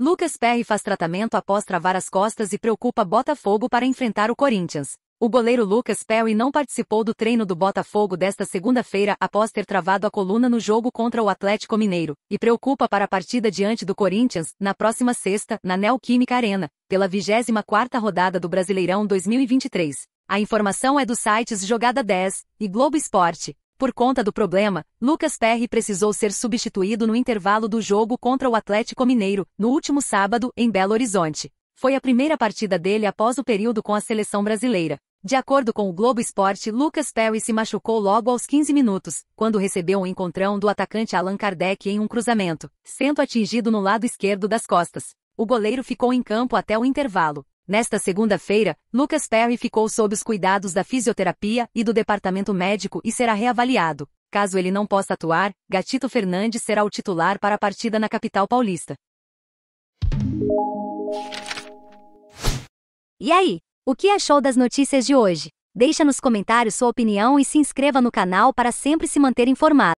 Lucas Perry faz tratamento após travar as costas e preocupa Botafogo para enfrentar o Corinthians. O goleiro Lucas Perry não participou do treino do Botafogo desta segunda-feira após ter travado a coluna no jogo contra o Atlético Mineiro, e preocupa para a partida diante do Corinthians, na próxima sexta, na Neoquímica Arena, pela 24ª rodada do Brasileirão 2023. A informação é dos sites Jogada 10 e Globo Esporte. Por conta do problema, Lucas Perry precisou ser substituído no intervalo do jogo contra o Atlético Mineiro, no último sábado, em Belo Horizonte. Foi a primeira partida dele após o período com a seleção brasileira. De acordo com o Globo Esporte, Lucas Perry se machucou logo aos 15 minutos, quando recebeu um encontrão do atacante Allan Kardec em um cruzamento, sendo atingido no lado esquerdo das costas. O goleiro ficou em campo até o intervalo. Nesta segunda-feira, Lucas Perry ficou sob os cuidados da fisioterapia e do departamento médico e será reavaliado. Caso ele não possa atuar, Gatito Fernandes será o titular para a partida na capital paulista. E aí? O que achou das notícias de hoje? Deixa nos comentários sua opinião e se inscreva no canal para sempre se manter informado.